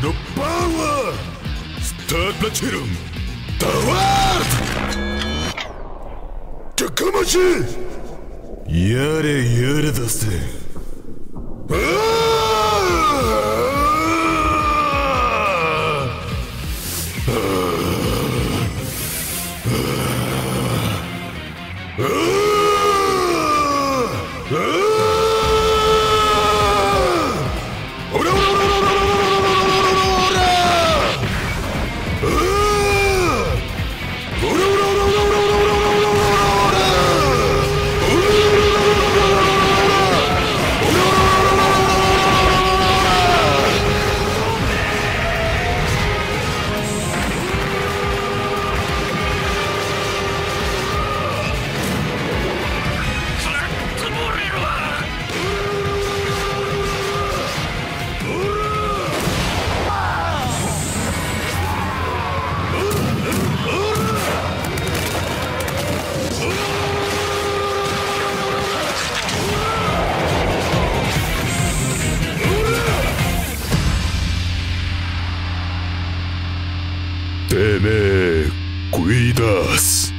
the power! Start Platinum! Toward! Takamachi! Yare yare dasu! Ah! めえ食い出す。